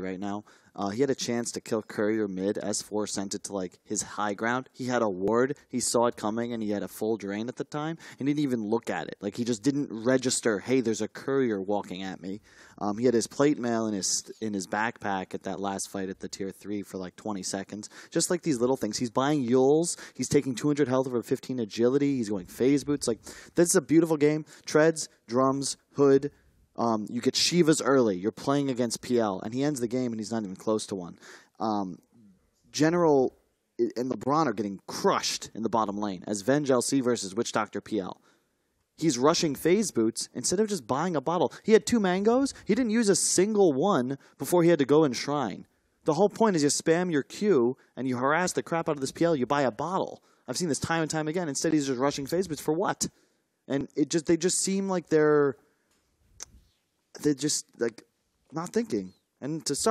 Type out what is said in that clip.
right now. Uh, he had a chance to kill Courier mid. S4 sent it to like his high ground. He had a ward. He saw it coming and he had a full drain at the time and didn't even look at it. Like he just didn't register, hey, there's a courier walking at me. Um, he had his plate mail in his in his backpack at that last fight at the tier three for like 20 seconds. Just like these little things. He's buying Euls. He's taking 200 health over 15 agility. He's going phase boots. Like this is a beautiful game. Treads, drums, hood. Um, you get Shivas early. You're playing against PL, and he ends the game, and he's not even close to one. Um, General and LeBron are getting crushed in the bottom lane as Venge LC versus Witch Doctor PL. He's rushing phase boots instead of just buying a bottle. He had two mangoes. He didn't use a single one before he had to go and shrine. The whole point is you spam your Q and you harass the crap out of this PL. You buy a bottle. I've seen this time and time again. Instead, he's just rushing phase boots for what? And it just they just seem like they're they're just like not thinking. And to start.